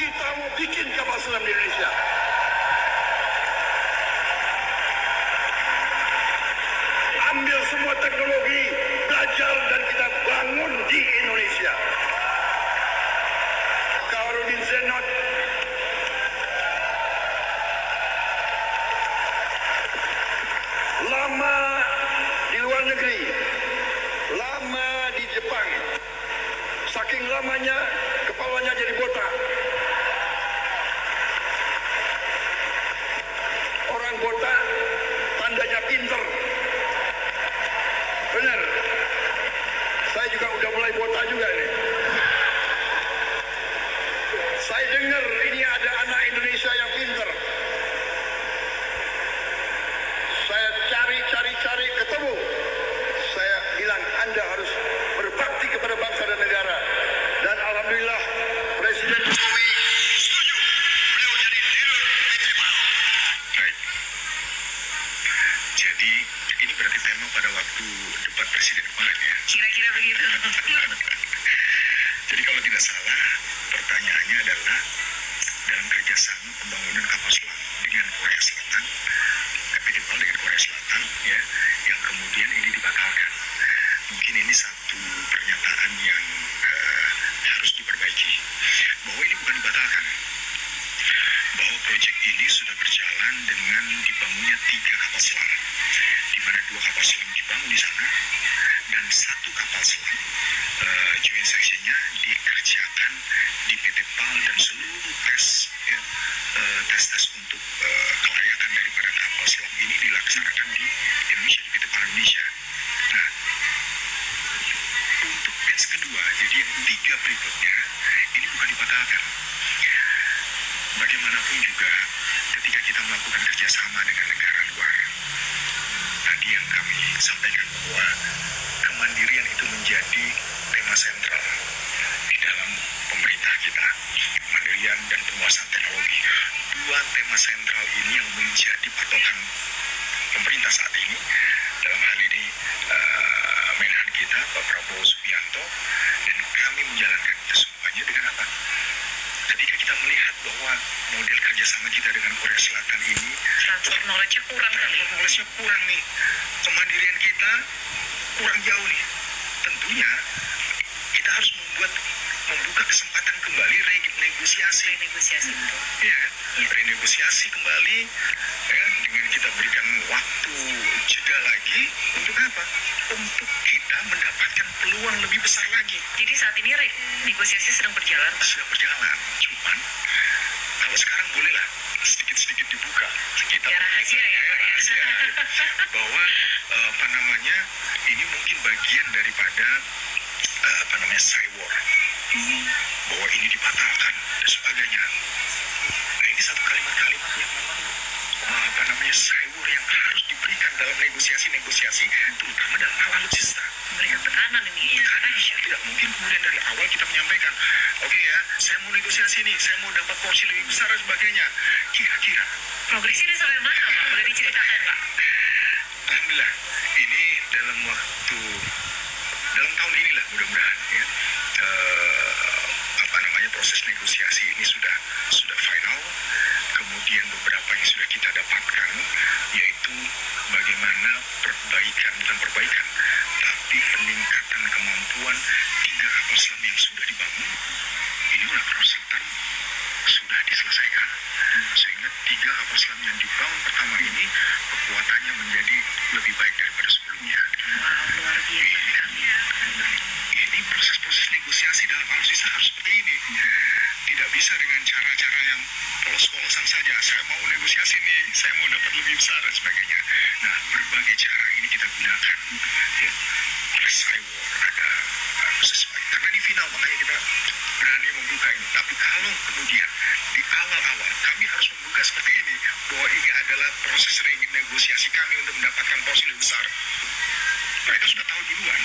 kita mau bikin kapal selam di Indonesia. Ambil semua teknologi, belajar dan kita bangun di Indonesia. Karudin Zenot lama di luar negeri, lama di Jepang. Saking lamanya kepalanya jadi botak. Orang botak tandanya pinter. Benar. Saya juga udah mulai botak juga nih. Saya dengar ini ada anak Indonesia yang pinter. Saya cari, cari, cari, ketemu. Saya bilang Anda harus berbakti kepada bangsa dan negara. Dan Alhamdulillah Presiden Jokowi setuju. Beliau jadi dirut. Baik. Jadi ini berarti tema pada waktu debat presiden kemarin ya. Kira-kira begitu. Jadi kalau tidak salah pertanyaannya adalah dalam kerjasama pembangunan kapal selam dengan Korea Selatan, PT PAL dengan Korea Selatan ya, yang kemudian ini dibatalkan. Mungkin ini satu pernyataan yang eh, harus diperbaiki bahwa ini bukan dibatalkan, bahwa proyek ini sudah berjalan dengan dibangunnya tiga kapal selam, di mana dua kapal selam dibangun di sana dan satu kapal selam eh, joint sectionnya dikerjakan di PT PAL dan seluruh tes ya, eh, tes-tes untuk eh, kelayakan daripada kapal selam ini dilaksanakan di Indonesia di PT PAL Indonesia. Nah, untuk batch kedua, jadi yang tiga berikutnya ini bukan dibatalkan. Bagaimanapun juga, ketika kita melakukan kerjasama dengan negara luar, yang kami sampaikan bahwa kemandirian itu menjadi tema sentral di dalam pemerintah kita. Kemandirian dan penguasaan teknologi. Dua tema sentral ini yang menjadi patokan pemerintah saat ini. Dalam hal ini eh, Menhan kita, Pak Prabowo Subianto, dan kami menjalankan itu semuanya dengan apa? Ketika kita melihat bahwa model kerjasama kita dengan Korea Selatan ini Transfer knowledge-nya kurang kali. knowledge-nya kurang nih. Kemandirian kita kurang jauh nih. Tentunya kita harus membuat membuka kesempatan kembali renegosiasi. Negosiasi itu. Ya, kan? renegosiasi kembali ya, kan? dengan kita berikan waktu jeda lagi untuk apa? Untuk kita mendapatkan peluang lebih besar lagi. Jadi saat ini negosiasi sedang berjalan. Pak. Sudah berjalan, cuman kalau sekarang bolehlah sedikit-sedikit dibuka. Kita Ya, rahasia ya, Pak, ya. rahasia. bahwa eh, apa namanya ini mungkin bagian daripada eh, apa namanya cywar bahwa ini dibatalkan dan sebagainya. Nah ini satu kalimat-kalimat yang memang eh, apa namanya cywar yang harus diberikan dalam negosiasi-negosiasi terutama dalam hal alutsista Memberikan tekanan ini ya. karena tidak mungkin kemudian dari awal kita menyampaikan oke ya saya mau negosiasi nih saya mau dapat porsi lebih besar dan sebagainya kira-kira Progresnya sampai mana Pak? Boleh diceritakan Pak? alhamdulillah ini dalam waktu dalam tahun inilah mudah-mudahan ya. Eh, apa namanya proses negosiasi ini sudah sudah final. Kemudian beberapa yang sudah kita dapatkan yaitu bagaimana perbaikan bukan perbaikan tapi peningkatan kemampuan tiga kapal selam yang sudah dibangun. Ini oleh Korea Selatan sudah diselesaikan. Sehingga tiga kapal selam yang dibangun pertama ini kekuatannya menjadi lebih baik daripada sebelumnya Wow, luar biasa sekali. ini proses-proses negosiasi dalam alutsista harus seperti ini. Tidak bisa dengan cara-cara yang polos-polosan saja. Saya mau negosiasi nih saya mau dapat lebih besar dan sebagainya. Nah berbagai cara ini kita gunakan ya. Ada cywar ada sesuai karena ini final makanya kita berani membuka ini. Tapi kalau kemudian di awal-awal kami harus membuka seperti ini bahwa ini adalah proses negosiasi kami untuk mendapatkan porsi lebih besar mereka sudah tahu duluan.